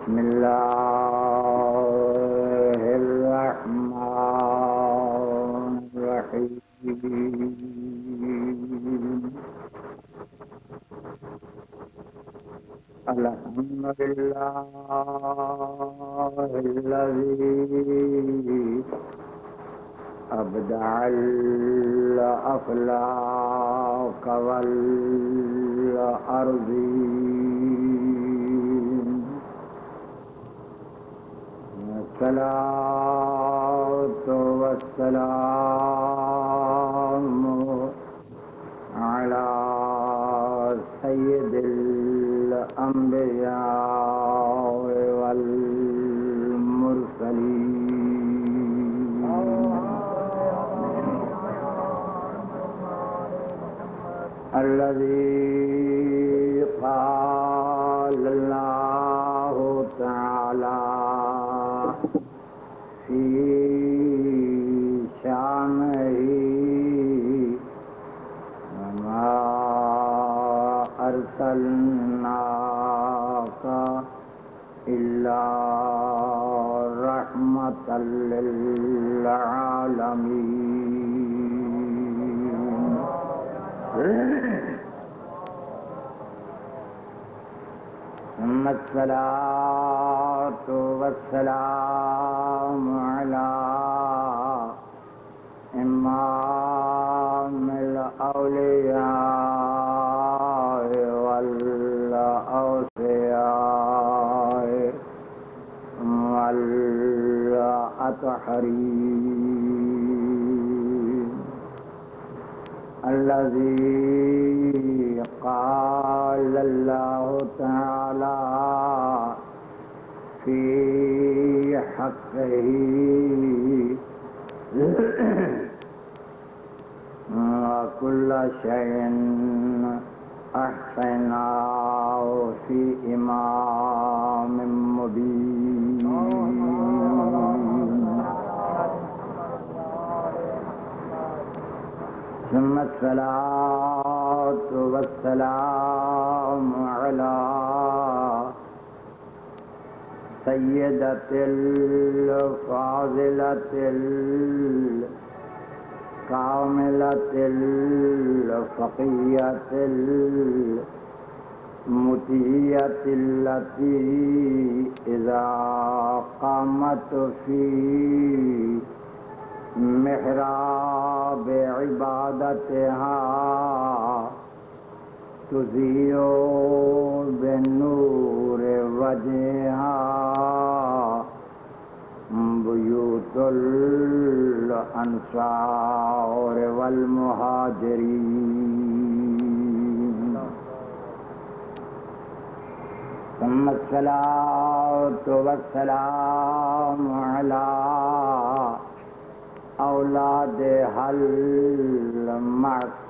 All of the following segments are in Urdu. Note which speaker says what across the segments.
Speaker 1: بسم الله الرحمن الرحيم. الحمد لله الذي أبدع الأفلاك والأرضين الصلاة والسلام على سيد الأنبياء والمرسلين. الذي أرسلناك إلا رحمة للعالمين ثم الصلاة والسلام على إمام الأولياء والأطهرين الذي قال الله تعالى في حقه. وكل شيء أحصيناه في إمام مبين. الصلاة والسلام على سيدة الفاضلة الكاملة الفقية المتية التي إذا قامت في محراب عبادتها تزيء بالنور وجهها بيوت الأنصار والمهاجرين ثم الصلاة والسلام على أولادها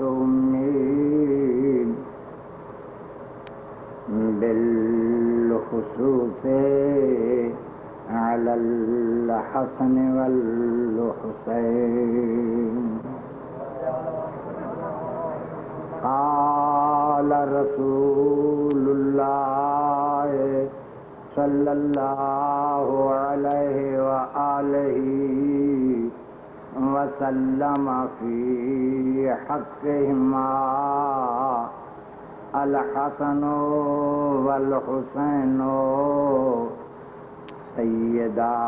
Speaker 1: المعصومين بالخصوص على الحسن والحسين قال رسول الله صلى الله عليه وآله وسلم في حقهما الحسن والحسين سيدا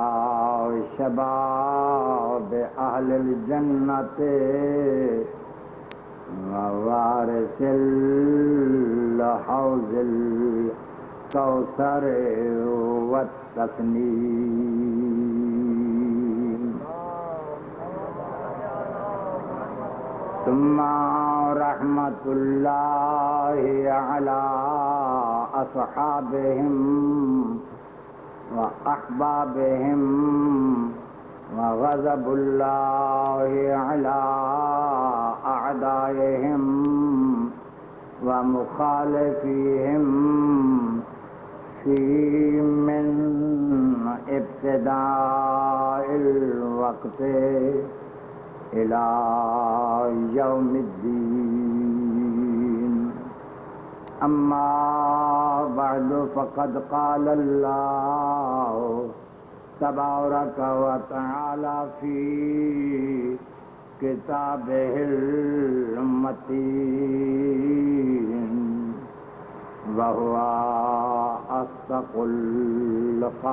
Speaker 1: شباب أهل الجنة ووارث الحوض الكوثر والتسنيم ثم رحمة الله على أصحابهم وأحبابهم وغضب الله على أعدائهم ومخالفيهم في من ابتداء الوقت. إلى يوم الدين. أما بعد، فقد قال الله تبارك وتعالى في كتابه المتين. وهو أصدق القائلين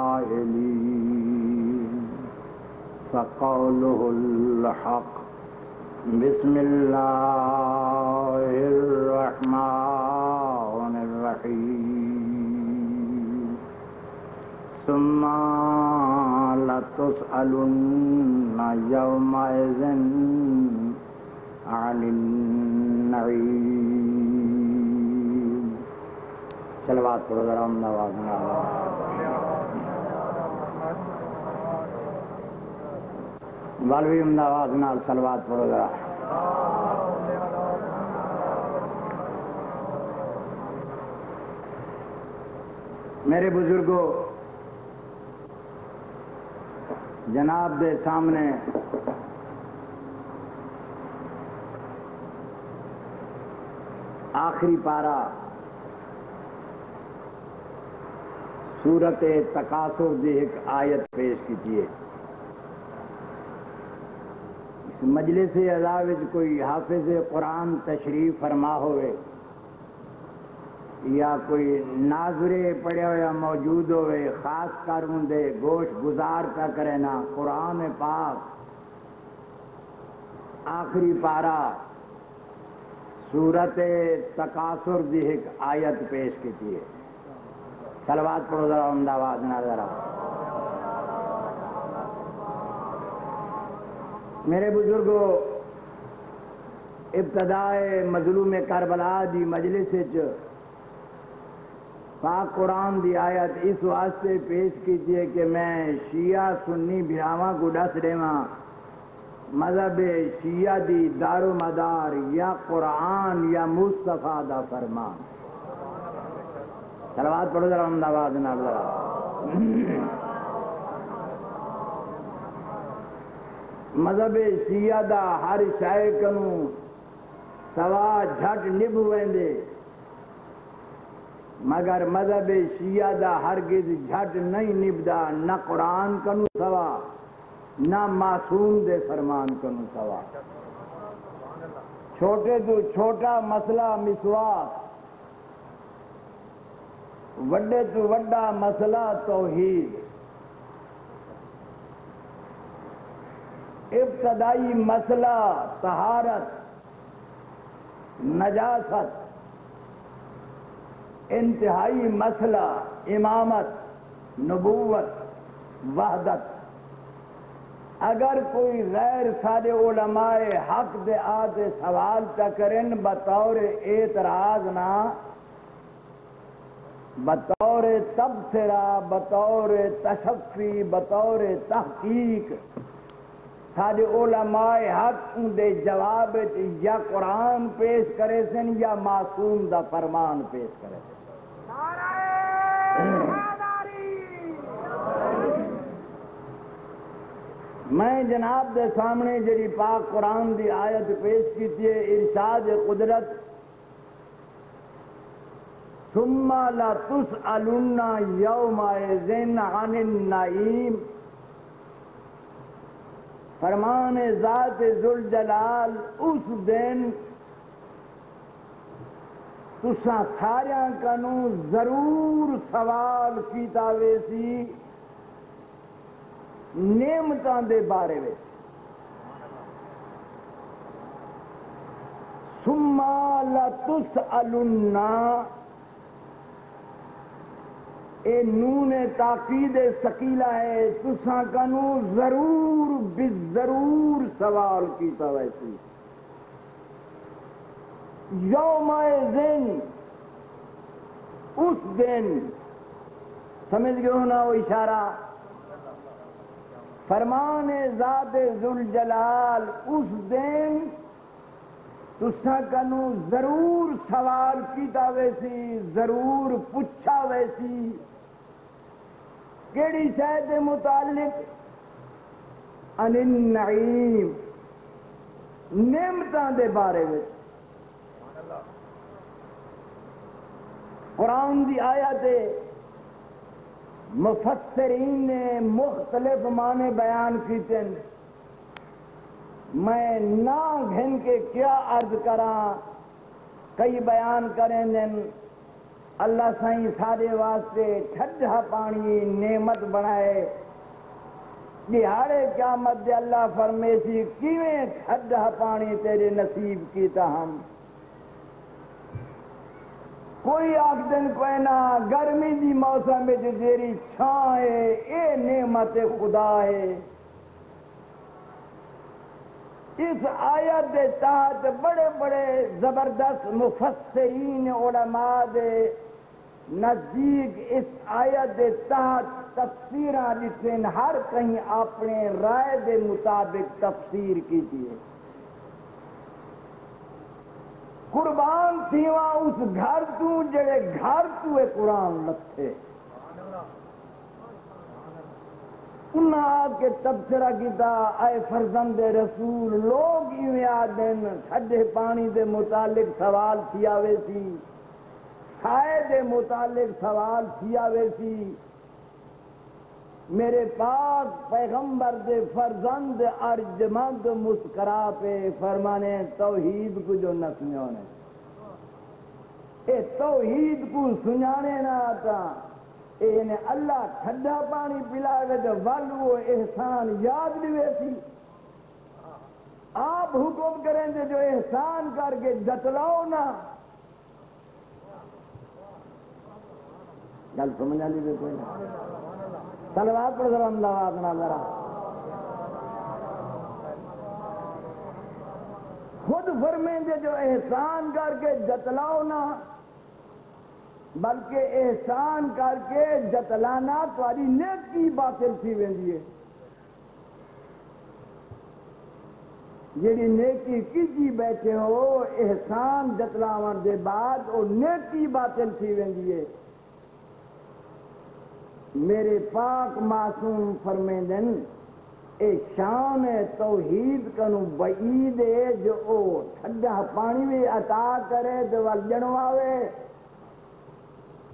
Speaker 1: فقوله الحق. بسم الله الرحمن الرحيم. ثم لتسألن يومئذ عن النعيم. صلوات پڑھو ذرا ہم نواز والوی امداواز نال سلوات پڑھو ذرا۔ میرے بزرگوں جناب دے سامنے آخری پارا سورت تقاصر دی ایک آیت پیش کی اس مجلس ادا کوئی حافظ قرآن تشریف فرما ہوئے یا کوئی ناظرے پڑے ہوا موجود ہوئے، خاص کر دے گوشت گزار کا کرے نا، قرآن پاک آخری پارا سورت تقاصر دی ایک آیت پیش کی ہے۔ سلوات پڑھو ذرا امداد نہ ذرا میرے بزرگوں ابتدائے مظلوم کربلا دی مجلس پاک قرآن دی آیت اس واسطے پیش کیجیے کہ میں شیعہ سنی بھراواں کو ڈس رہا مذہب شیعہ دی دار و مدار یا قرآن یا مصطفیٰ دا فرمان۔ سلوات پڑھو ذرا احمدآباد مذہب شیعہ دا ہر شائع کنو سوا جھٹ نب ویندے۔ مگر مذہب شیعہ دا ہرگز جھٹ نہیں نبدا، نہ قرآن کنو سوا، نہ معصوم دے فرمان کنو سوا۔ چھوٹے تو چھوٹا مسئلہ مسواک، وڈے تو وڈا مسئلہ توحید۔ ابتدائی مسئلہ طہارت، نجاست، انتہائی مسئلہ امامت، نبوت، وحدت۔ اگر کوئی غیر سارے علماء حق دے آتے سوال چکرن بطور اعتراض نہ بطور تبصرہ، بطور تشفی، بطور تحقیق سارے علماء حق دے جواب یا قرآن پیش کرے سن یا معصوم دا فرمان پیش کرے سن۔ میں جناب دے سامنے جڑی پاک قرآن دی آیت پیش کی تھی ارشاد قدرت، ثم لا تسألن یوم عن النعیم۔ فرمان ذات ذوالجلال اس دن تسا سارا کنو ضرور سوال کیتا ویسی نعمتاں دے بارے میں ثم لا اے نون تاقید سکیلا ہے تسا کنو ضرور ضرور سوال کیتا ویسی یوم دن اس دن، سمجھ گئے ہونا وہ اشارہ؟ فرمان ذات ذوالجلال، اس دن تسا کنو ضرور سوال کیتا ویسی ضرور پوچھا ویسی کیڑی شاید متعلق؟ ان النعیم۔ نعمتاں دے بارے میں قرآن دی آیت مفسرین نے مختلف معنی بیان کیتے ہیں۔ میں نہ گھن کے کیا عرض کراں؟ کئی بیان کریں دن۔ اللہ سائیں سارے واسطے ٹھڈا پانی نعمت بنائے۔ دہاڑے قیامت دے اللہ فرمیسی، کیویں ٹھڈا پانی تیرے نصیب کیتا ہم؟ کوئی آخ دن کوئی نہ گرمی دی موسم میں جو تیری چھاں ہے، اے نعمت خدا ہے۔ اس آیت دے تحت بڑے بڑے زبردست مفسرین علماء دے نزدیک اس آیت دے تحت تفسیرہ لکھن، ہر کہیں اپنے رائے دے مطابق تفسیر کی دیئے قربان تھیوا اس گھر تو، جڑے گھر تو قرآن لکھے۔ انہاں آگ کے تبصرہ کیتا، اے فرزند رسول، لوگ یوں آدن ٹھڈے پانی دے متعلق سوال کیا وے سی۔ سائے دے متعلق سوال کیا وے سی۔ میرے پاک پیغمبر دے فرزند ارجمند مسکرا پہ فرمانے، توحید کو جو نسیوں نے اے توحید کو سنانے نہ آتا۔ اے اللہ ٹھڈا پانی پلاوے تو ول وہ احسان یاد نہیں سی آپ حکم کریں گے جو احسان کر کے جتلاؤ نا۔ گل سمجھا لیجیے کوئی۔ سلوات پڑھ سلام اللہ اپنا ذرا خود فرمیں گے جو احسان کر کے جتلاؤ نا۔ بلکہ احسان کر کے جتلانا تاری نیکی باطل تھی ویندی ہے۔ جیڑی نیکی کیجی بیٹھے ہو، احسان جتلاون دے بعد او نیکی باطل تھی ویندی ہے۔ میرے پاک معصوم فرمیندن، اے شان توحید کنو بعید ہے جو او ٹھڈا پانی بھی عطا کرے تو وجنواوے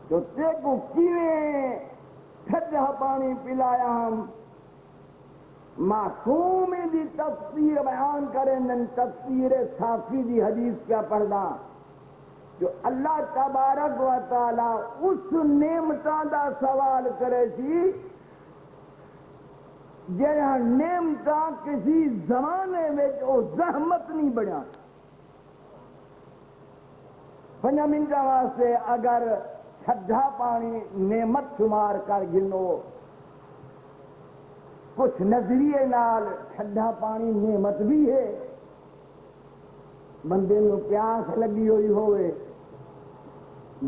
Speaker 1: جو تے کو کیویں ٹھڈا پانی پلایا ہم۔ معصوم دی تفسیر بیان کریں دن تفسیر صافی دی حدیث کیا پڑھنا۔ جو اللہ تبارک و تعالی اس نعمتاں دا سوال کرے سی، جہاں نعمتاں کسی زمانے میں او زحمت نہیں بڑھا پنجا منٹا واسطے اگر ٹھڈا پانی نعمت شمار کر گنو۔ کچھ نظریے نال ٹھڈا پانی نعمت بھی ہے۔ بندے نو پیاس لگی ہوئی ہوئے۔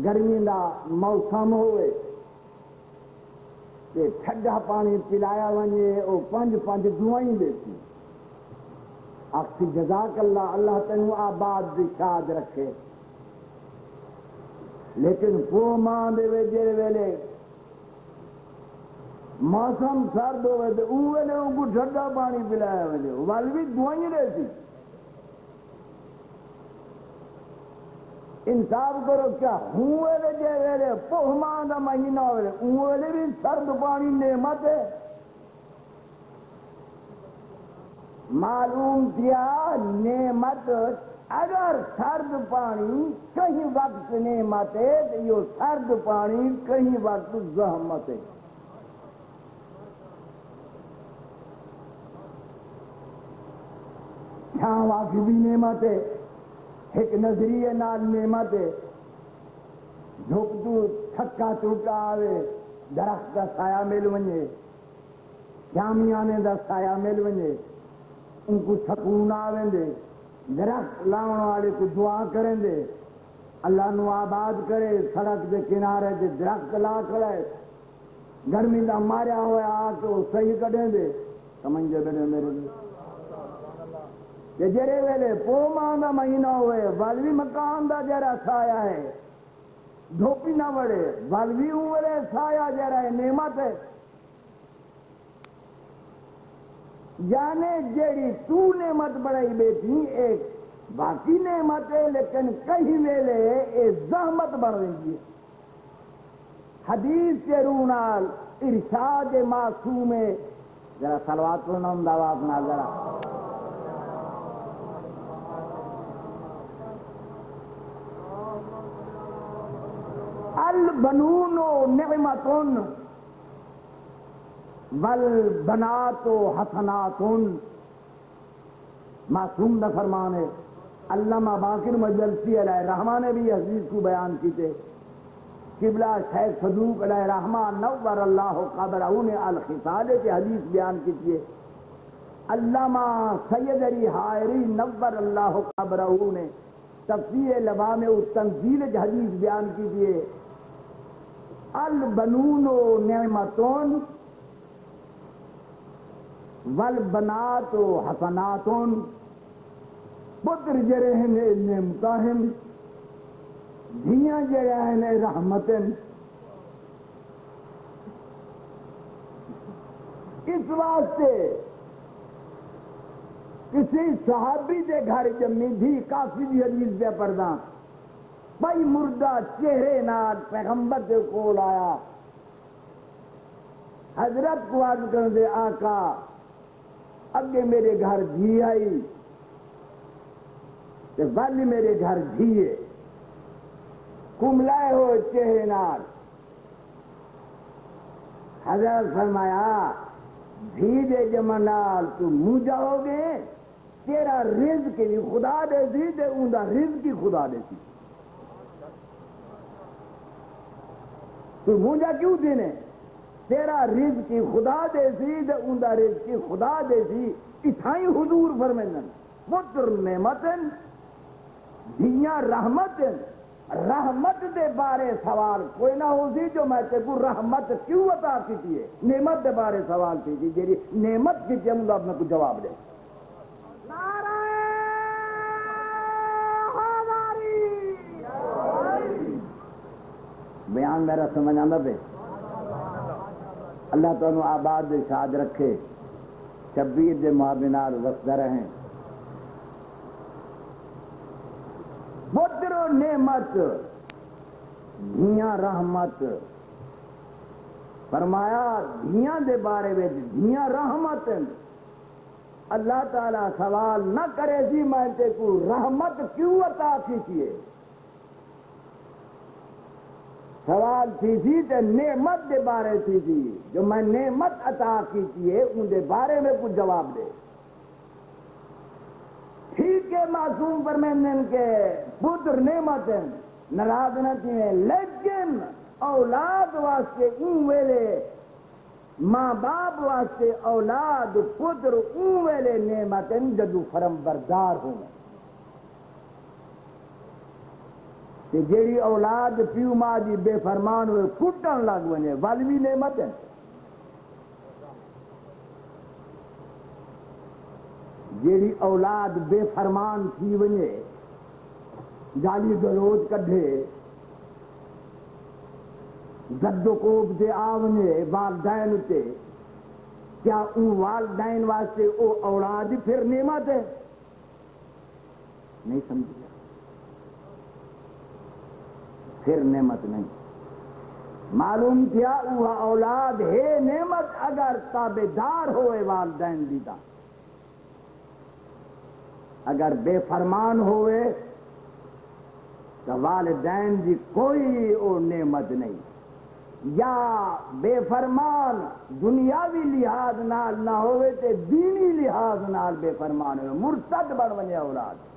Speaker 1: گرمی دا موسم ہوئے۔ تے ٹھڈا پانی پلایا ونجے، او پنج پنج دعائیں دیتی۔ اکسی جزاک اللہ اللہ تنو آباد دی شاد رکھے۔ لیکن پو ماں دے ویجے ویلے موسم سرد ہوئے تے اوے نے ان کو ٹھڈا پانی پلایا ونجے وال بھی دعائیں دیتی انصاف کرو کیا؟ ہوئے جے ویلے پہمان دا مہینہ ہوئے اوے بھی سرد پانی نعمت ہے۔ معلوم کیا؟ نعمت اگر سرد پانی کہیں وقت نعمت ہے، تو یہ سرد پانی کہیں وقت زحمت ہے۔ چھاں واقعی بھی نعمت ہے، ایک نظریے نال نعمت ہے۔ جھک تو تھکا ٹوٹا آوے، درخت کا سایہ مل ونجے۔ شامیانے دا سایہ مل ونجے۔ ان کو سکون آویں دے۔ درخت لاؤن والے کو دعا کریں دے۔ اللہ نو آباد کرے، سڑک دے کنارے دے درخت لا کرے گرمی دا ماریا ہوا آ تو صحیح کڈیں دے۔ سمجھے بنے میرے لیے کہ جرے ویلے پو ماں دا مہینہ ہوئے والوی مکان دا جرا سایہ ہے۔ دھوپی نہ بڑے والوی ہوئے سایہ جرا ہے، نعمت ہے۔ جانے جیڑی تو نعمت بڑھائی بیٹھی ایک باقی نعمت ہے، لیکن کہیں ویلے اے زحمت بڑھ رہی ہے۔ حدیث کے رونال ارشاد معصوم ہے۔ ذرا سلوات کو نام دعوا اپنا ذرا۔ البنون و نعمتن والبنات و معصوم دا فرمان ہے علامہ باقر مجلسی علیہ رحمہ نے بھی حدیث کو بیان کی تھے قبلہ شیخ صدوق علیہ رحمان نور اللہ قبرہ نے الخصال کے حدیث بیان کی تھی۔ علامہ سید علی حائری نور اللہ قبرہ نے تفسیر لبام تنزیل حدیث بیان کی تھی۔ البنون و نعمتون والبنات و حسناتون پتر جرے ہیں نعمتاہم دھیاں جرے ہیں رحمتن۔ اس واسطے کسی صحابی دے گھر جمی تھی کافی بھی حدیث پہ پردہ بھائی مردہ چہرے نال پیغمبر کے کول آیا۔ حضرت کو عرض کر دے آقا اگے میرے گھر جھی آئی، تے والی میرے گھر جھیے۔ کملائے ہو چہرے نال۔ حضرت فرمایا، جھی دے جمنال تو موجا ہو گے، تیرا رزق کی خدا دے سی تے اوندا رزق کی خدا دے سی۔ تو موجا کیوں دینے؟ تیرا رزق کی خدا دے سی تے اوندا رزق کی خدا دے سی اتھائی حضور فرمیندن پتر نعمتن دھیاں رحمتن۔ رحمت دے بارے سوال کوئی نہ ہو سی جو میں تے کو رحمت کیوں عطا کی تھی نعمت دے بارے سوال تھی جی جیری نعمت کی جملہ اپنے کو جواب دے۔ بیان میرا سمجھ آنا پہ اللہ تعالیٰ آباد شاد رکھے شبیر دے محابنار رکھتے رہیں بودر و نعمت، دھیاں رحمت۔ فرمایا، دھیاں دے بارے میں دھیاں رحمت۔ اللہ تعالیٰ سوال نہ کرے سی میں تے کو رحمت کیوں عطا کیجیے سوال تھی سی تے نعمت دے بارے تھی تھی جو میں نعمت عطا کیجیے ان دے بارے میں کچھ جواب دے۔ ٹھیک ہے، معصوم پر کے پتر نعمت ناراض نہ تھی لیکن اولاد واسطے اون ویلے، ماں باپ واسطے اولاد پتر اون ویلے نعمت جدو فرم بردار ہوں۔ کہ جیڑی اولاد پیو ماں جی بے فرمان ہوئے کٹن لگ ونے، والوی نعمت ہے۔ جیڑی اولاد بے فرمان تھی ونے گالی گلوچ کڈھے، زد و کوب دے آونے والدین تے، کیا ان والدین واسطے او اولاد پھر نعمت ہے؟ نہیں سمجھا۔ پھر نعمت نہیں۔ معلوم کیا وہ اولاد ہے نعمت اگر تابے دار ہوئے والدین دیتا۔ اگر بے فرمان ہوئے تو والدین جی کوئی او نعمت نہیں۔ یا بے فرمان دنیاوی لحاظ نال نہ ہوئے تے دینی لحاظ نال بے فرمان ہوئے۔ مرتد بڑھ بنے اولاد۔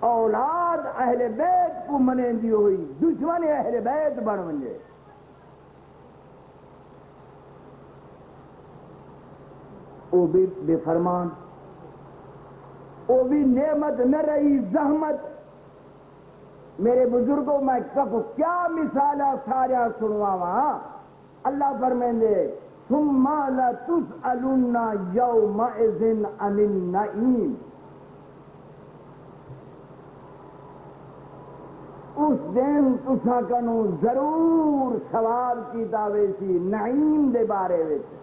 Speaker 1: اولاد اہل بیت کو منے دی ہوئی، دشمن اہل بیت بڑھ بنے او بھی بے فرمان، او بھی نعمت نہ رہی، زحمت۔ میرے بزرگوں، میں کب کیا مثال سارا سنوا وہاں اللہ فرمائیں ثم لتسألن يومئذ عن النعيم اس دن تسا کنو ضرور سوال کیتا ہوئے سی، نعیم دے بارے وچ۔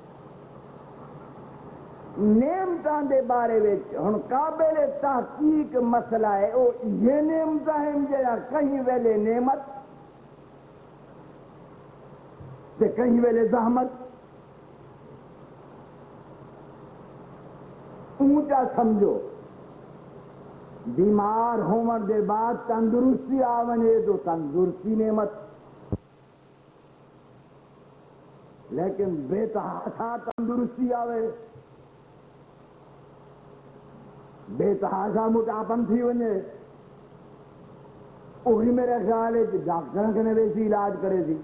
Speaker 1: نعمتاں دے بارے وچ، ہن قابل تحقیق مسئلہ ہے، او یہ نعمتاں ہے جڑا کہیں ویلے نعمت تے کہیں ویلے زحمت۔ اونچا سمجھو۔ بیمار ہون دے بعد تندرستی آونے تو تندرستی نعمت۔ لیکن بے تحاشا تندرستی آوے۔ بے تحاشا موٹاپن تھی ونے۔ وہی میرے خیال ہے کہ ڈاکٹر کے ویسی علاج کرے سی۔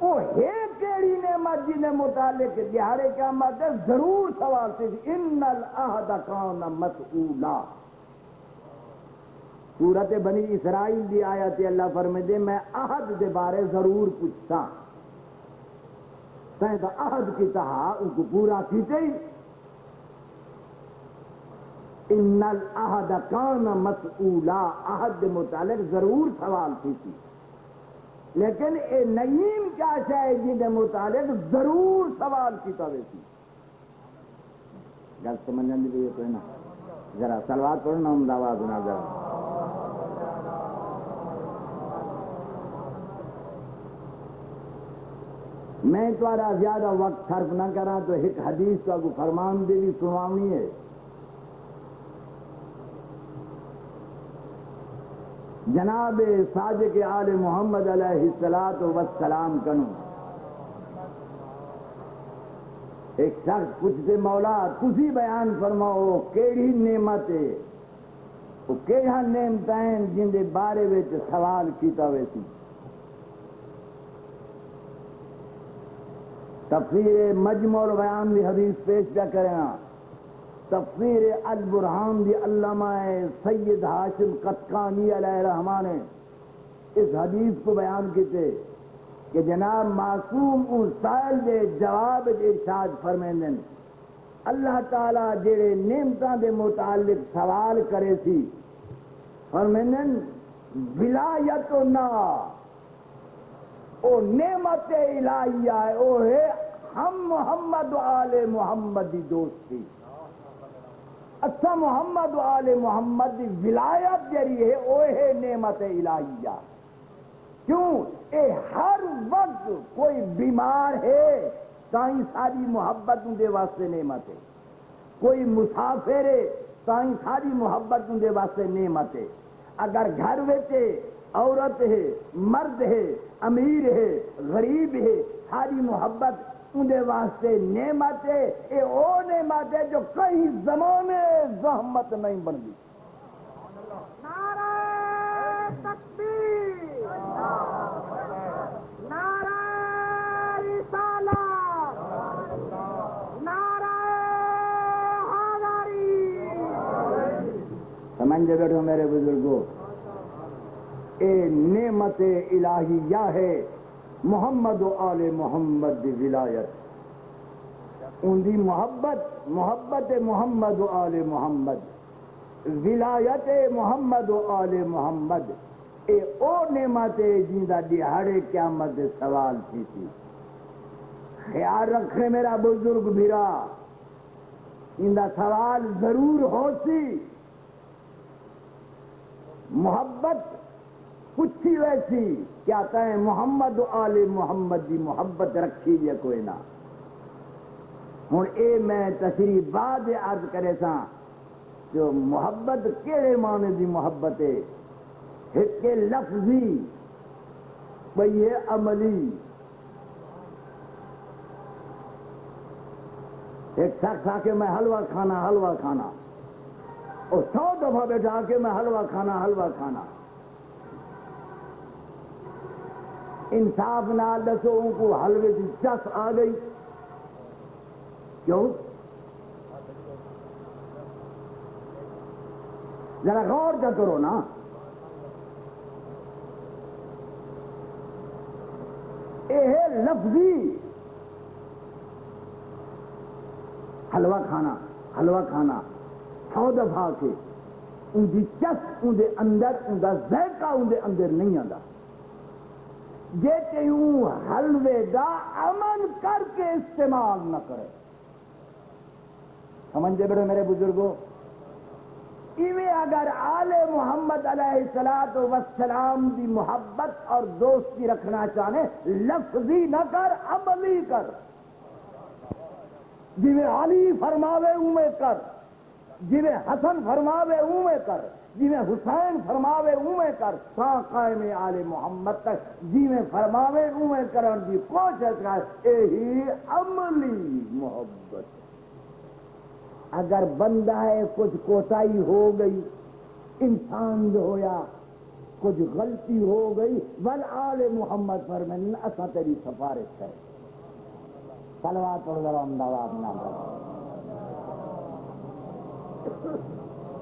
Speaker 1: وہ ہے کیڑی نعمت جی نے متعلق دیہڑے کیا مت ضرور سوال سے ان العہد کان مسئولا۔ سورت بنی اسرائیل دی آیت اللہ فرمے دے میں عہد دے بارے ضرور پوچھتا۔ سائیں تو عہد کی تہا، ان کو پورا کیتے ان العہد کان مسئولا، عہد دے متعلق ضرور سوال تھی تھی۔ لیکن اے نعیم کیا چاہے جن کے متعلق ضرور سوال کیتا ویسی گل سمجھنے دی بھی کوئی نا ذرا سلوات پڑھو نا ہم آواز سنا ذرا۔ میں تھوڑا زیادہ وقت صرف نہ کرا تو ایک حدیث کا کو فرمان دے بھی سناونی ہے۔ جناب صادق آل محمد علیہ السلام وسلام کنو۔ ایک شخص پوچھتے مولا، تسی بیان فرماؤ، کیڑی نعمت ہے؟ وہ کیڑا نعمت ہیں جن دے بارے وچ سوال کیتا ہوئے سی؟ تفسیر مجموع البیان دی حدیث پیش پہ کرنا تفسیر البرحان دی علامہ سید ہاشم قطقانی علیہ الرحمن نے اس حدیث کو بیان کیتے کہ جناب معصوم ان سائل دے جواب دے ارشاد فرمیندن اللہ تعالی جڑے نعمتاں دے متعلق سوال کرے سی فرمیندن ولایت و نا او نعمت الہیہ ہے، او ہے ہم محمد و آل محمد دی دوستی۔ اچھا محمد و آل محمد ولایت جری ہے او نعمت الہیہ۔ کیوں؟ اے ہر وقت کوئی بیمار ہے تائیں ساری محبت دے واسطے نعمت ہے۔ کوئی مسافر ہے تائیں ساری محبت دے واسطے نعمت ہے۔ اگر گھر ویچے عورت ہے، مرد ہے، امیر ہے، غریب ہے، ساری محبت اندے واسطے نعمت ہے۔ اے او نعمت ہے جو کئی زمانے زحمت نہیں بن گئی
Speaker 2: نعرہ تکبیر۔ نعرہ رسالت۔ نعرہ حیدری
Speaker 1: سمجھے بیٹھو میرے بزرگوں اے نعمت الہیہ ہے۔ محمد و آل محمد دی ولایت۔ ان دی محبت محبت محمد و آل محمد۔ ولایت محمد و آل محمد۔ اے او نعمت ہے جیندہ دیہڑے قیامت سوال تھی تھی۔ خیال رکھے میرا بزرگ بھیرا۔ اندہ سوال ضرور ہو سی۔ محبت پوچھی ویسی کیا کہیں محمد آل محمد دی محبت رکھی یا کوئی نہ۔ ہوں اے میں تشریح بعد عرض کرے سا جو محبت کیڑے معنی دی محبت ہے؟ ایک لفظی بھئی عملی۔ ایک شخص آ کے میں حلوہ کھانا حلوہ کھانا۔ اور سو دفعہ بیٹھا کے میں حلوہ کھانا حلوہ کھانا۔ انصاف نہ دسو ان کو حلوے کی چس آ گئی۔ کیوں؟ ذرا غور کیا کرو نا۔ یہ لفظی۔ حلوہ کھانا حلوہ کھانا۔ سو دفعہ کے۔ ان کی چس اندر ان کا ذائقہ اندر نہیں آتا جے تیوں حلوے دا امن کر کے استعمال نہ کرے۔ سمجھے بڑے میرے بزرگوں ایویں اگر آل محمد علیہ السلام وسلام دی محبت اور دوستی رکھنا چاہے لفظی نہ کر، عملی کر۔ جی علی فرماوے اوے کر۔ جی حسن فرماوے اوے کر۔ جی حسین فرماوے اوے کر سا قائم آل محمد تک جی فرماوے اوے کرن دی کوشش کر یہی عملی محبت۔ اگر بندہ ہے کچھ کوتاہی ہو گئی، انسان جو ہویا، کچھ غلطی ہو گئی، بل آل محمد پر میں اصا تیری سفارش ہے سلوا توڑ ذرا احمدآباد نہ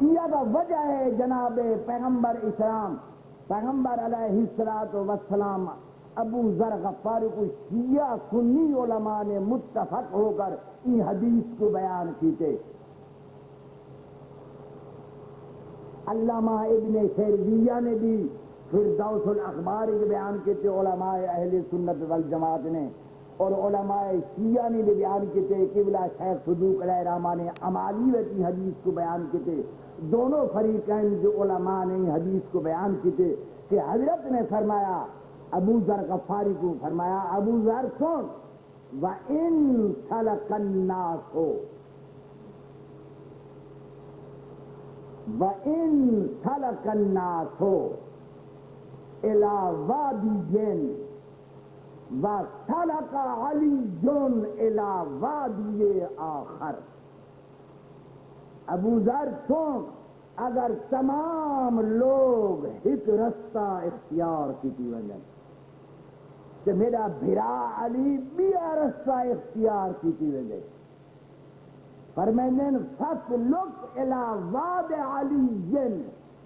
Speaker 1: یہ وجہ ہے جناب پیغمبر اسلام، پیغمبر علیہ السلاط وسلام ابو ذر غفاری کو شیعہ سنی علماء نے متفق ہو کر ان حدیث کو بیان کیتے۔ علامہ ابن شیرویہ نے بھی پھر دوس الاخبار کے بیان کیتے، علماء اہل سنت والجماعت نے، اور علماء شیعہ نے بھی بیان کیتے، قبلہ شیخ صدوق علیہ رحمہ نے امالی ویتی حدیث کو بیان کیتے۔ دونوں فریقین جو علماء نے حدیث کو بیان کیتے کہ حضرت نے فرمایا، ابو ذر غفاری کو فرمایا، ابو ذر سن و ان سلک الناس. ہو و ان سلک الناس. ہو وادی جن. و سلک علی جن الى وادی آخر. ابو ذر سن اگر تمام لوگ ایک رستہ اختیار کی تھی وجہ کہ میرا بھرا علی بیا رستہ اختیار کی تھی وجہ پر میں نے فس لک الا واد علی جن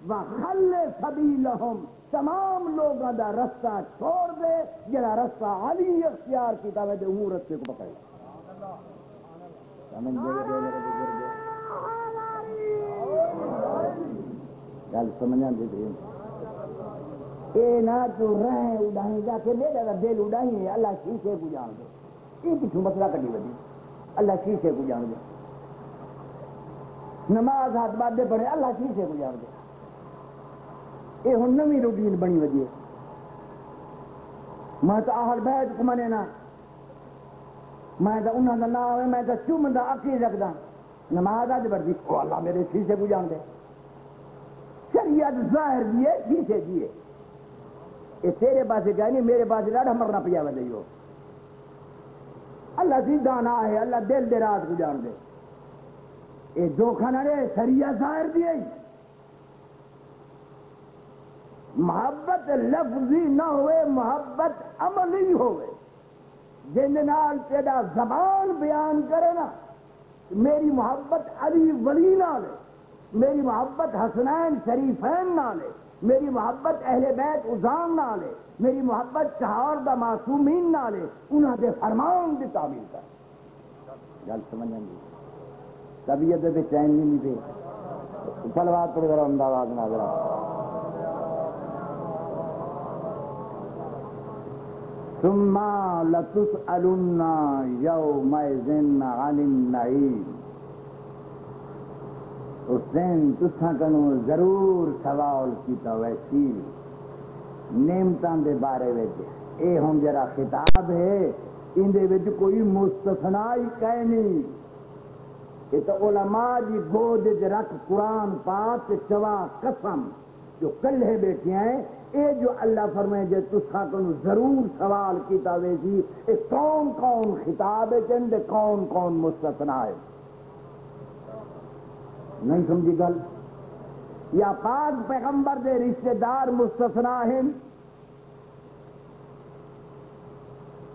Speaker 1: و خل سبیلہم۔ تمام لوگوں دا رستہ چھوڑ دے، جڑا رستہ علی اختیار کی تھا وہ ہوں رستے کو پکڑے۔ سمجھ گئے؟ میرے بزرگ گل سمجھا دے اے نہ تو رہیں اڈائیں جا کے میرا دا دل اڈائیں ہے اللہ شیشے کو جان دے یہ کچھ مسئلہ کٹی ودی اللہ شیشے کو جان دے نماز ہاتھ بعد دے پڑھے اللہ شیشے کو جان دے یہ ہن نویں روٹین بنی ودی ہے میں تو اہل بیت کو منے نا میں تو انہاں دا نام ہے میں تو چوم دا عقید رکھدا نماز آج بڑھ دی اللہ میرے شیشے کو جان دے شریعت ظاہر دیے شیشے دیے یہ تیرے پاس کہا نہیں میرے پاس لاڑا مرنا پیا ودے ہو اللہ سی دانا ہے، اللہ دل دے رات کو جان دے۔ یہ دو کھانا رے شریعت ظاہر دیے محبت لفظی نہ ہوئے، محبت عملی ہوئے۔ جن نال تیرا زبان بیان کرے نا، میری محبت علی ولی نال ہے۔ میری محبت حسنین شریفین نال ہے، میری محبت اہل بیت ازان نال ہے، میری محبت چہار دا معصومین نال ہے، انہاں دے فرمان دی تعمیل کر۔ گل سمجھیں گے طبیعت دے چین نہیں دے۔ سلوات پڑھ ذرا انداز نہ ثم لتسألن يومئذ عن النعيم اس دن تسا کنو ضرور سوال کیتا ویسی نعمتاں دے بارے وچ۔ اے ہن جرا خطاب ہے، ان دے وچ کوئی مستثنا ہی کہہ نہیں۔ یہ تو علماء جی گود رکھ قرآن پاک چوا قسم۔ جو کلے بیٹھے ہیں، اے جو اللہ فرمائے جے تسا کنو ضرور سوال کیتا ویسی اے کون کون خطاب ہے، چند کون کون مستثنا ہے۔ نہیں سمجھی گل۔ یا پاک پیغمبر دے رشتہ دار مستثنا ہیں۔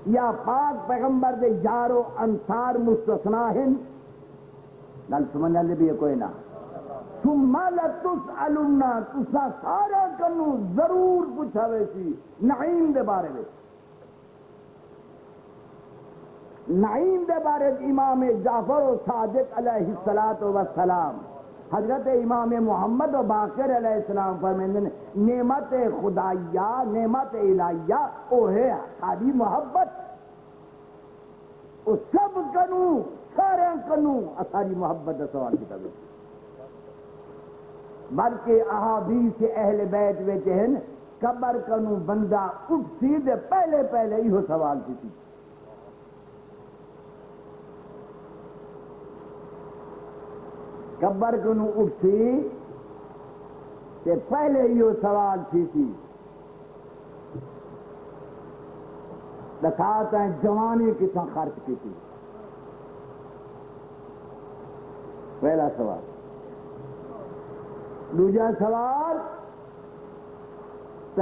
Speaker 1: یا پاک پیغمبر دے یارو انصار مستثنا ہیں۔ گل سمجھنے لے بھی کوئی نہ۔ ثم لتسألن تسا سارا کنو ضرور پوچھا ویسی نعیم دے بارے میں نعیم دے بارے امام جعفر و صادق علیہ السلام حضرت امام محمد و باقر علیہ السلام فرمیندے نعمت خدائیہ نعمت الہیہ او ہے ساری محبت۔ او سب کنو سارے کنو ساری محبت سوال کی طبیعت بلکہ احادیث اہل بیت وچ ہیں، قبر کنو بندہ اٹھ سی دے پہلے پہلے یہ سوال کی تھی قبر کنو اٹھ سی تے پہلے یہ سوال تھی تھی دکھاتا ہے جوانی کتنا خرچ کی تھی پہلا سوال۔ دوجا سوال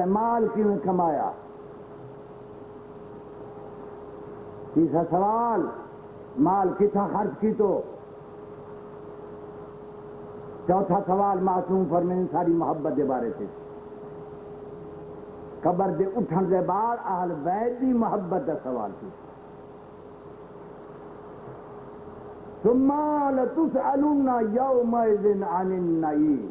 Speaker 1: مال کیوں کمایا؟ تیسرا سوال، مال کتنا خرچ کی تو چوتھا سوال معصوم فرمین ساری محبت کے بارے سے قبر دے اٹھن دے بعد اہل بیت دی محبت کا سوال کی ثم لتسألن يومئذ عن النعيم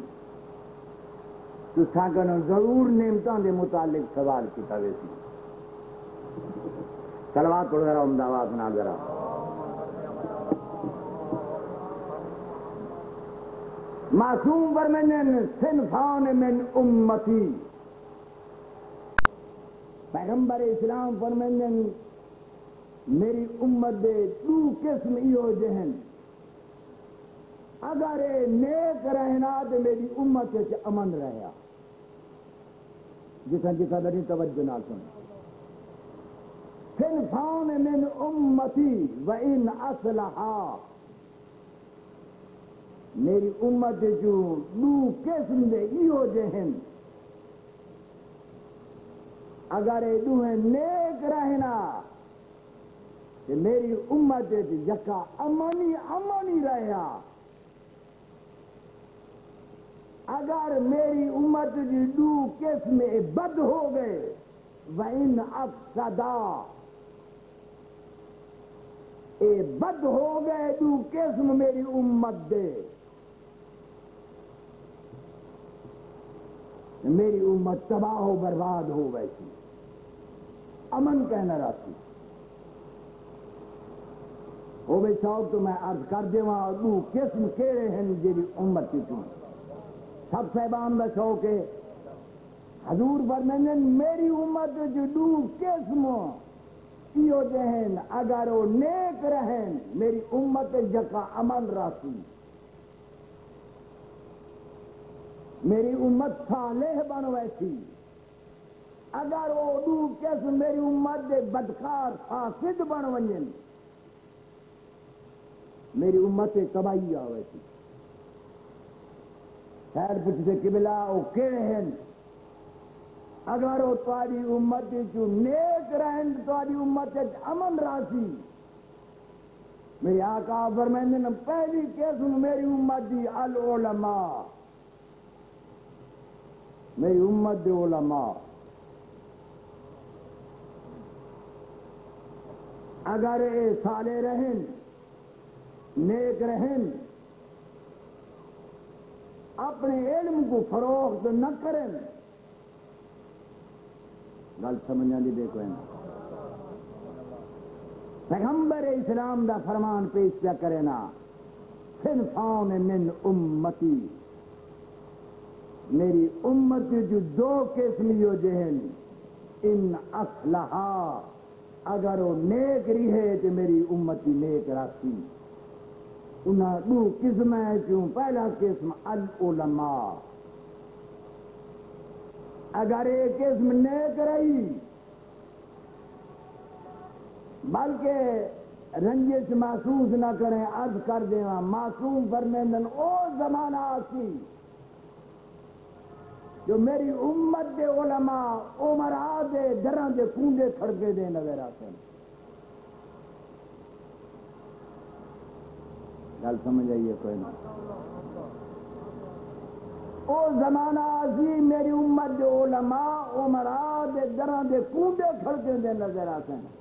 Speaker 1: تساں کنوں ضرور نعمتاں دے متعلق سوال کیتا ویسی۔ سلوات پڑھو ذرا امداوات نہ ذرا۔ معصوم فرمینن صنفان من امتی۔ پیغمبر اسلام فرمینن میری امت دے دو قسم ایو جہن۔ اگر اے نیک رہنا تو میری امت سے امن رہا جسا جسا بڑی توجہ نہ سن۔ صنفان من امتی و ان اصلحا میری امت جو دو قسم دے ایو جہن اگر اے دوہیں نیک رہنا کہ میری امت جو جی یکا امنی امنی رہا اگر میری امت کی دو قسم بد ہو گئے، وَإِنْ أَفْسَدَا۔ اے بد ہو گئے دو قسم میری امت دے؟ میری امت تباہ و برباد ہو ویسی امن کہنا رہتی۔ وہ بھی شوق تو میں عرض کر دے وہاں دو قسم کہڑے ہیں جیری امت کی تم سب صاحبان کا شوق ہے۔ حضور فرمائیں میری امت جو دو قسم ایو جہن، اگر وہ نیک رہن، میری امت جکا امن رہتی۔ میری امت صالح بن ویسی اگر وہ دو قسم میری امت دے بدکار فاسد بن ونجن، میری امت تباہی آوے تھی۔ خیر پوچھتے قبلہ او کہڑے ہیں، اگر وہ تاری امت چو نیک رہن تاری امت امن راسی میری آقا فرمائندے پہلی قسم میری امت دی العلماء۔ میری امت دی علماء اگر اے سالے رہن نیک رہن، اپنے علم کو فروخت نہ کریں گل سمجھا دی دیکھو ہے پیغمبر اسلام دا فرمان پیش پیا کرے نا. صنفان من امتی. میری امت جو دو قسمیو جہن، ان اصلحا، اگر وہ نیک رہے تو میری امتی نیک راسی انہاں دو قسم ہے کیوں پہلا قسم العلماء۔ اگر ایک قسم نیک رہی، بلکہ رنجش محسوس نہ کریں، عرض کر دیں معصوم فرمیندن او زمانہ آسی جو میری امت دے علماء عمرہ دے درہ دے کونڈے کھڑکے دے نظر آتے ہیں۔ گل سمجھ آئیے کوئی نہ؟ او زمانہ عظیم میری امت دے علماء عمرہ دے درہ دے کونڈے کھڑکے دے نظر آتے ہیں۔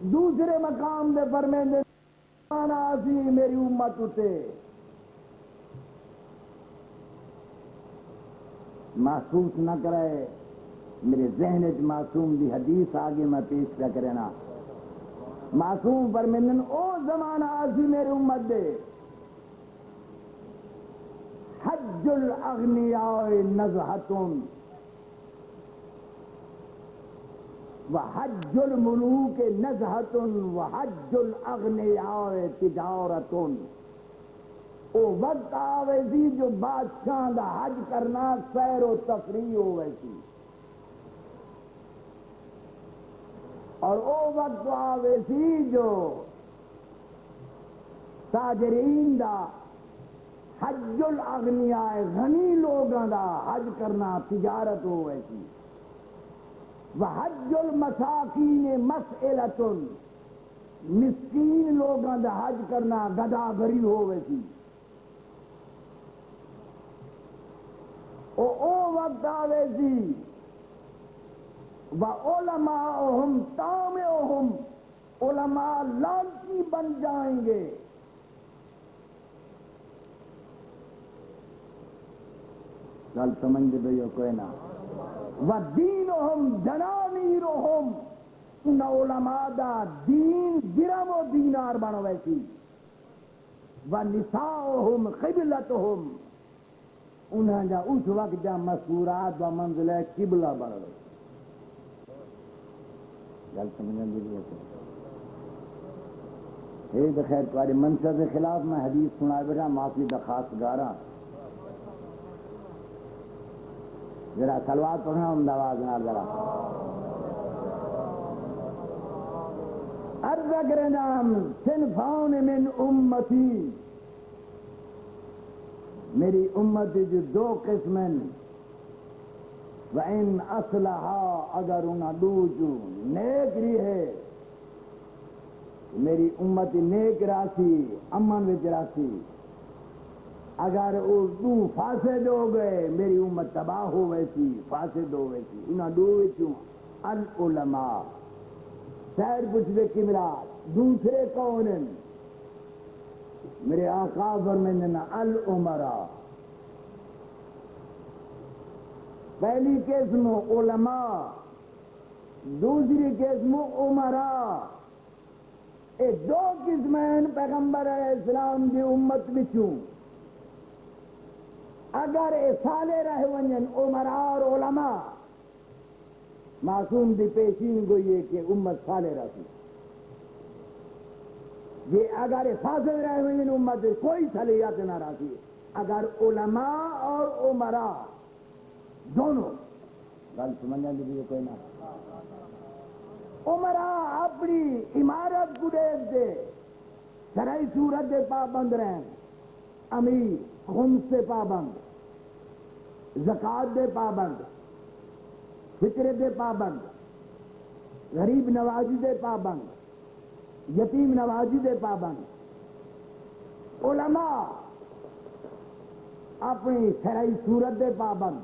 Speaker 1: دوسرے مقام دے فرمین دے زمانہ عظیم میری امت اتے۔ محسوس نہ کرے، میرے ذہن چ معصوم دی حدیث آگے میں پیش کیا کرے نا۔ معصوم پر من او زمانہ آسی میرے امت دے۔ حج الاغنیاء نزحتن و حج الملوک نزحتن و حج الاغنیاء تجارتن۔ او وقت آوے سی جو بادشاہ دا حج کرنا سیر و تفریح ہوئے سی اور او وقت آوے سی جو تاجرین دا حج الاغنیاء غنی لوگاں دا حج کرنا تجارت ہوئے سی وحج المساکین مسئلتن، مسکین لوگاں دا حج کرنا گدا گری ہوئے سی او او وقت آوے سی و علماءہم تامعہم علماء لانچی بن جائیں گے گل سمجھ دے ہو کوئی نہ و دینہم جنانیرہم ان علماء دا دین درم و دینار بنو ویسی و نساؤہم قبلتہم انہاں جا اس وقت جا مسکورات و منزل ہے قبلہ بن رہے گل سمجھنے دی ضرورت ہے اے بخیر تمہاری منشا کے خلاف میں حدیث سنا بیٹھا، معافی درخواست گارا۔ ذرا سلوات پڑھنا، ہم آواز نال ذرا۔ عرض کرنا صنفان من امتی۔ میری امت جو دو قسمیں وَإِنْ أَصْلَحَا اگر انہا دو جو نیک ری ہے۔ میری امت نیک راسی، امن وچ راسی۔ اگر او دو فاسد ہو گئے، میری امت تباہ ہو ویسی فاسد ہو ویسی انہا دو وچوں العلماء۔ سیر پوچھ دے کمرا دوسرے کون ہیں؟ میرے آقا فرمیندنا العمراء۔ پہلی قسم علماء، دوسری قسم عمراء۔ اے دو قسمین پیغمبر علیہ السلام دی امت بچوں اگر اے سالے رہ ونجن عمراء اور علماء، معصوم دی پیشین کو یہ کہ امت سالے رہتی یہ اگر فاصل رہے ہوئے ان امت کوئی صلیت نہ رہتی اگر علماء اور عمراء دونوں، گل سمجھنے دی کوئی نہ عمراء اپنی عمارت کو دے، شرعی صورت دے پابند رہیں۔ امیر خمس سے پابند، زکات دے پابند فکر دے پابند، غریب نوازی دے پابند۔ یتیم نوازی دے پابند۔ علماء اپنی شرعی صورت دے پابند۔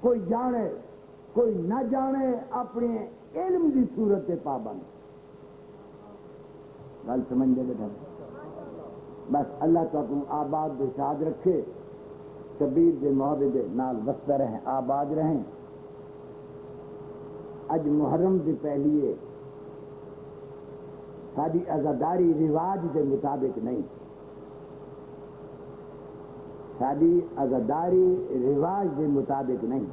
Speaker 1: کوئی جانے، کوئی نہ جانے اپنے علم دی صورت دے پابند۔ گل سمجھ دے بیٹھا۔ بس اللہ تو اپنے آباد دے شاد رکھے۔ شبیر دے محبت دے نال وسطہ رہیں، آباد رہیں۔ اج محرم دے پہلیے ساری ازاداری رواج دے مطابق نہیں۔ ساری ازاداری رواج دے مطابق نہیں۔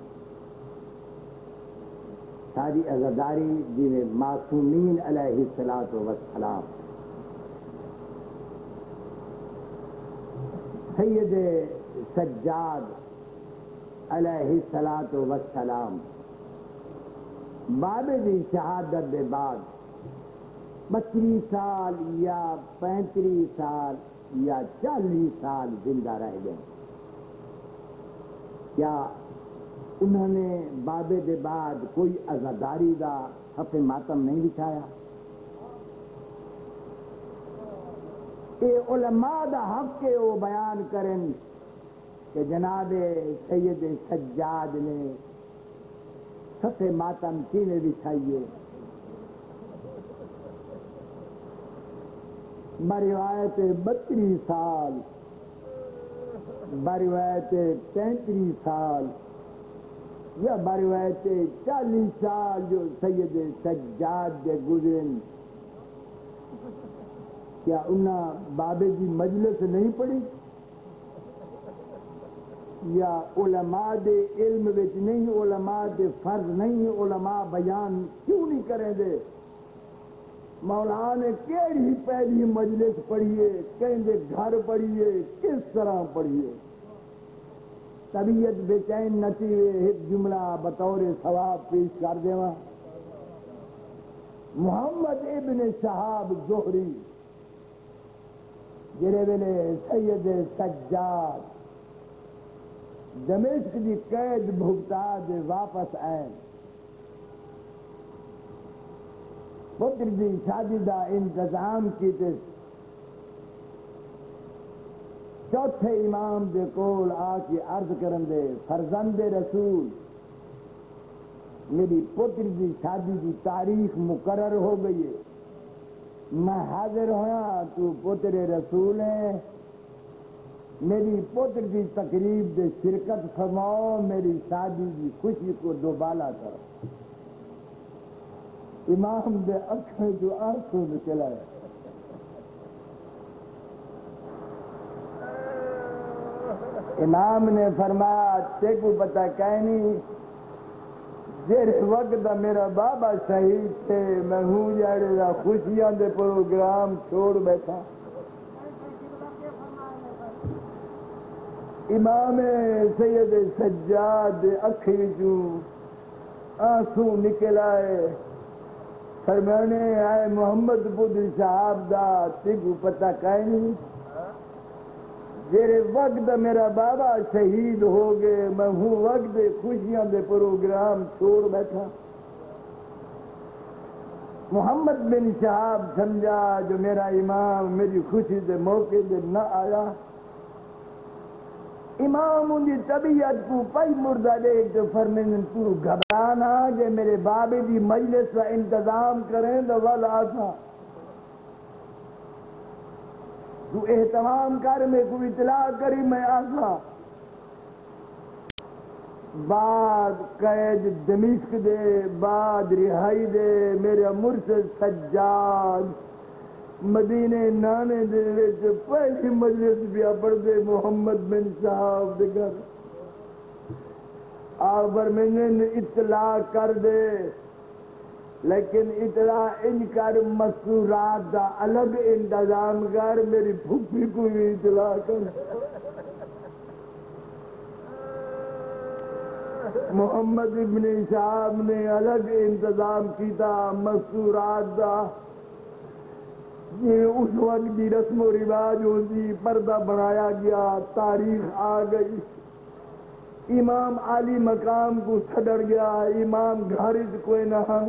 Speaker 1: ساری ازاداری جی معصومین علیہ السلام وسلام سید سجاد علیہ السلام وسلام باب دی شہادت دے بعد پچیس سال یا پینتیس سال یا چالیس سال زندہ رہ گئے۔ کیا انہوں نے بابے دے بعد کوئی ازاداری دا حف ماتم نہیں بچھایا؟ اے علماء دا حق کے وہ بیان کریں کہ جناب سید سجاد نے حف ماتم کینے بچھائیے؟ بروایت بتری سال، بروایت پینتری سال یا بروایت چالیس سال جو سید سجاد دے گزرن۔ کیا انہاں بابے کی مجلس نہیں پڑی یا علماء دے علم وچ نہیں، علماء دے فرض نہیں، علماء بیان کیوں نہیں کریں دے؟ مولا نے کیڑی پہلی مجلس پڑھیے کہیں گھر پڑھیے کس طرح پڑھیے طبیعت بے چین نتی ایک جملہ بطور ثواب پیش کر دے محمد ابن شہاب زہری جڑے ویلے سید سجاد۔ دمشق دی قید بھگتا دے واپس آئے۔ پتر دی شادی دا انتظام کیتے چوتھے امام دے کول آ کے عرض کرن دے، فرزند رسول، میری پتر دی شادی دی تاریخ مقرر ہو گئی ہے۔ میں حاضر ہوا تو پتر رسول ہے میری پتر کی تقریب دے شرکت فرماؤ، میری شادی کی خوشی کو دوبالا کرو۔ امام دے اکھیں جو آنسو نکلا ہے۔ امام نے فرمایا تے کو پتا کہ نہیں، جس وقت میرا بابا شہید تھے، میں ہوں جڑے خوشیاں دے پروگرام چھوڑ بیٹھا۔ امام سید سجاد اکھی جو آنسو نکل آئے۔ فرمانے، آئے محمد بدھ صاحب دا تیگو پتہ کہیں۔ نہیں جیرے وقت میرا بابا شہید ہو گئے، میں ہوں وقت خوشیاں دے پروگرام چھوڑ بیٹھا۔ محمد بن شہاب سمجھا، جو میرا امام میری خوشی دے موقع دے نہ آیا۔ امام ان کی طبیعت کو پئی مردہ دے تو فرمین تو گھبرانا کہ میرے بابے دی مجلس کا انتظام کریں تو ول آسا تو احتمام کر میں کو اطلاع کری میں آسا بعد قید دمشق دے، بعد رہائی دے، میرے مرشد سجاد۔ مدینے نانے دے وچ پہلی مجلس بیا پڑھ دے محمد بن صاحب دے گھر۔ آبر میں نے اطلاع کر دے، لیکن اطلاع ان کر مسورات دا الگ انتظام کر میری پھپھی کو بھی اطلاع کر۔ محمد ابن صاحب نے الگ انتظام کیتا مسورات دا۔ یہ اس وقت کی رسم و رواج ہوتی پردہ بنایا گیا۔ تاریخ آ گئی۔ امام علی مقام کو چھڑ گیا۔ امام گھارج کوئی نہ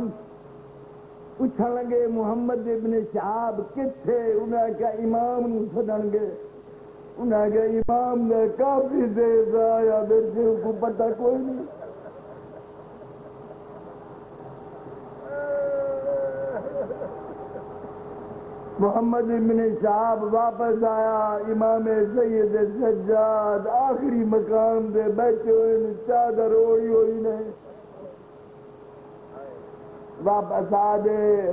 Speaker 1: پوچھا لگے، محمد ابن شہاب کتھے انہیں کہا امام نو چھڑن گے انہیں کہا امام نے کافی دیر آیا میرے کو پتہ کوئی نہیں۔ محمد ابن صاحب واپس آیا، امام سید سجاد آخری مقام دے بیٹھے ہوئے چادر اوڑی ہوئی نے۔ واپس آ دے،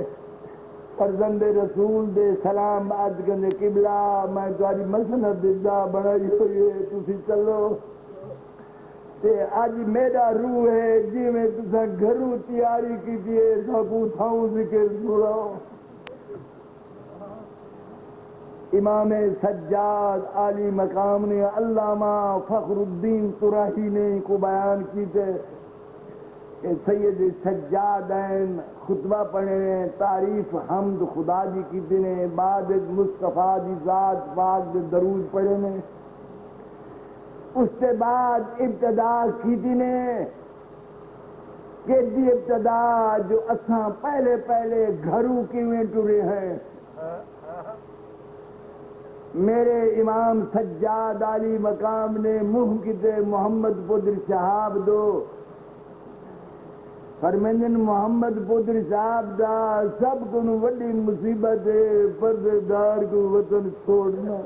Speaker 1: فرزند رسول دے سلام آج کنے قبلہ میں تاری مسند دہ بنائی ہوئی ہے، تسی چلو۔ تے اج میرا روح ہے جی میں تسا گھروں تیاری کی دیئے سکو تھاؤں ذکر سناؤ امام سجاد عالی مقام نے علامہ فخر الدین تراہی نے کو بیان کی تھے کہ سید سجادین خطبہ پڑھے تعریف حمد خدا جی کی دنے بعد مصطفیٰ جی ذات بعد درود پڑھے نے۔ اس کے بعد ابتدا کی دنے کہ دی ابتدا جو اساں پہلے پہلے گھروں کی میں ٹرے ہیں۔ میرے امام سجاد علی مقام نے منہ محمد پدر صاحب دو۔ فرمندن محمد پدر صاحب دا سب کو وڈی مصیبت ہے پردار کو وطن چھوڑنا۔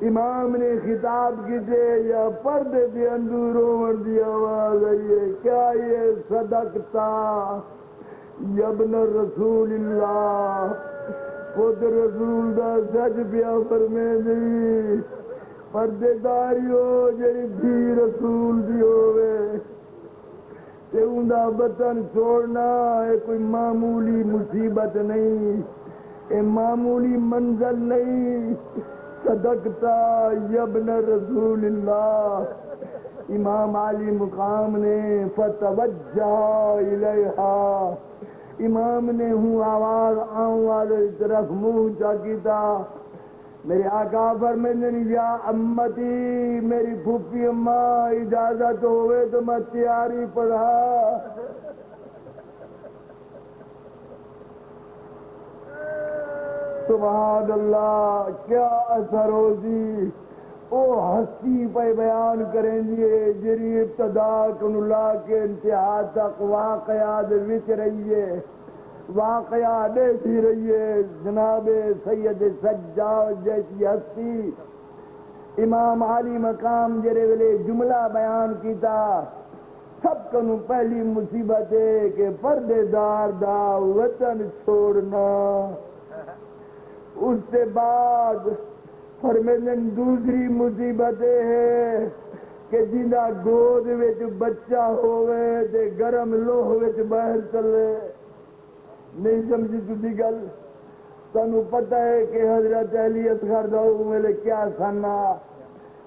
Speaker 1: امام نے خطاب کیتے، یا پردے دے اندوروں دی آواز آئیے کیا یہ صدق صدقتا یبن رسول اللہ۔ خود رسول دا سج پیا فرمے دی پردے داری ہو جڑی دھی رسول دی ہوئے تے اندہ وطن چھوڑنا ہے، کوئی معمولی مصیبت نہیں۔ اے معمولی منزل نہیں۔ صدقتا یبن رسول اللہ امام علی مقام نے فتوجہ الیہا۔ امام نے ہوں آواز آؤں والے طرف منہ چاکیتا میرے آقا فرمیندن یا امتی، میری پھوپی اماں، اجازت ہوئے تو میں تیاری پڑھا سبحان اللہ، کیا اثر ہو ہوگی او ہستی پہ بیان کریں دیے جری ابتدا کن اللہ کے انتہا تک واقعات وچ رہیے واقعہ دیکھی رہیے جناب سید سجاد جیسی ہستی۔ امام علی مقام جرے ویلے جملہ بیان کیتا۔ سب کنو پہلی مصیبت ہے کہ پردے دار دا وطن چھوڑنا۔ اس سے بعد فرمیدن دوسری مصیبت ہے کہ جنہ گود وچ بچہ ہوئے تے گرم لوہ وچ باہر چلے۔ نہیں سمجھی تھی گل؟ سنو پتہ ہے کہ حضرت علی اصغر داؤ میلے کیا سننا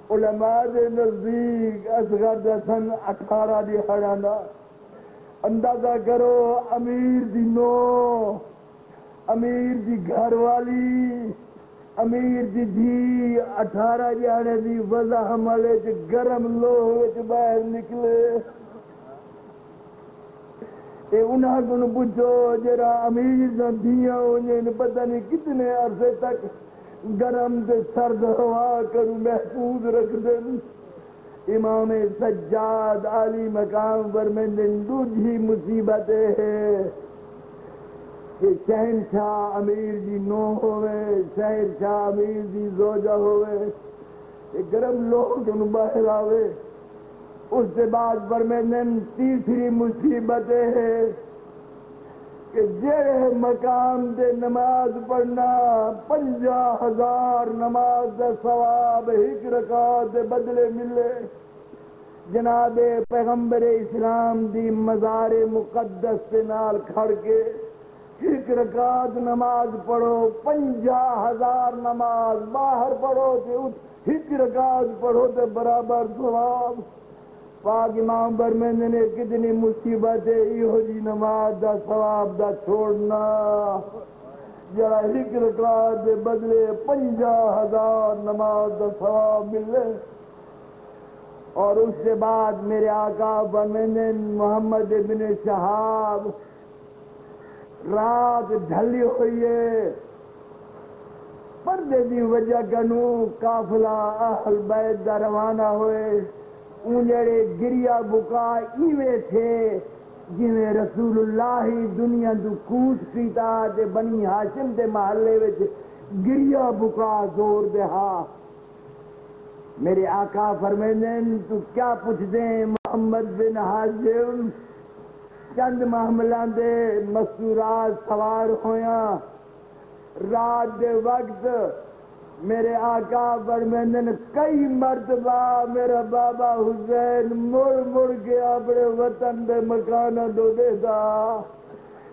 Speaker 1: علماء دے نزدیک اصغر دا سن اٹھارہ دی ہڑانا اندازہ کرو، امیر دی نو، امیر دی گھر والی۔ امیر دی دھی اٹھارہ جانے دی وضع حملے چ گرم لوہ چ باہر نکلے۔ اے انہاں کو پوچھو جرا امیر نہ دیا انہیں پتہ نہیں کتنے عرصے تک گرم تے سرد ہوا کرو محفوظ رکھ دیں امام سجاد علی مقام پر میں دوجھی مصیبت ہے کہ شہنشاہ امیر دی نو ہوئے شہنشاہ امیر دی زوجہ ہوئے، کہ گرم لوگ ان باہر آوے۔ اس سے بعد برمینن تیسری مصیبت ہے کہ جڑے مقام دے نماز پڑھنا پنجا ہزار نماز دا ثواب ہک رکعت دے بدلے ملے۔ جناب پیغمبر اسلام دی مزار مقدس سے نال کھڑ کے ایک رکعت نماز پڑھو پنجا ہزار نماز باہر پڑھو تے اٹھ ایک رکعت پڑھو تے برابر ثواب۔ پاک امام برمند نے، کتنی مصیبت ہے یہ جی نماز دا ثواب دا چھوڑنا۔ جڑا ایک رکعت دے بدلے پنجا ہزار نماز دا ثواب ملے۔ اور اس سے بعد میرے آقا برمند محمد بن شہاب رات ڈھلی ہوئی ہے۔ پردے دی وجہ کنو قافلہ اہل بیت دا روانہ ہوئے۔ اونجڑے گریا بکا ایوے تھے، جویں رسول اللہ دنیا تو کوٹ پیتا تے بنی ہاشم دے محلے وچ گریا بکا زور دے ہا۔ میرے آقا فرمیندن تو کیا پوچھ دیں محمد بن حاجم چند محملان دے مستورات سوار ہویا رات دے وقت میرے آقا فرمیندن کئی مرتبہ میرا بابا حسین مڑ مڑ کے اپنے وطن دے مکان دو دے دا۔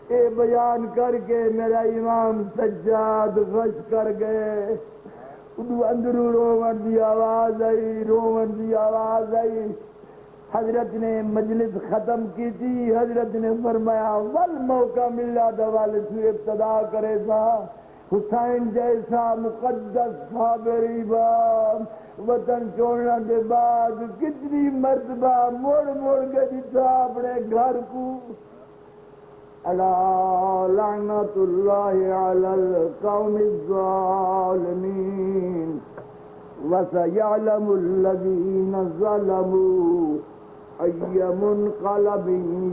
Speaker 1: اے بیان کر کے میرا امام سجاد غش کر گئے۔ اندرو رومن دی آواز آئی، رومن دی آواز آئی۔ حضرت نے مجلس ختم کی تھی، حضرت نے فرمایا، ول موقع ملا دوال سے ابتدا کرے سا حسین جیسا مقدس صابری باب وطن چھوڑنا کے بعد کتنی مرتبہ موڑ موڑ کے دیتا اپنے گھر کو۔ الا لعنت اللہ علی القوم الظالمین۔ وسيعلم الذين ظلموا۔ أي منقلب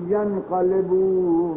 Speaker 1: ينقلبون.